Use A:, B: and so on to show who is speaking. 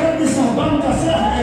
A: agarran de esas sea.